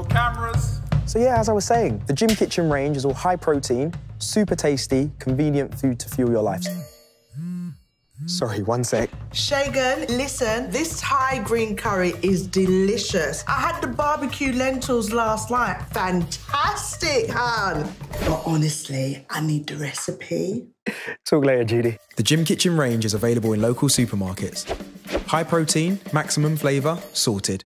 Roll cameras. So yeah, as I was saying, the Gym Kitchen range is all high protein, super tasty, convenient food to fuel your life. Sorry, one sec. Shagan, listen, this Thai green curry is delicious. I had the barbecue lentils last night. Fantastic, hun. But honestly, I need the recipe. Talk later, Judy. The Gym Kitchen range is available in local supermarkets. High protein, maximum flavour, sorted.